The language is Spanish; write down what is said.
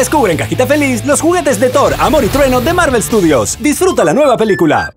Descubre en Cajita Feliz los juguetes de Thor, Amor y Trueno de Marvel Studios. Disfruta la nueva película.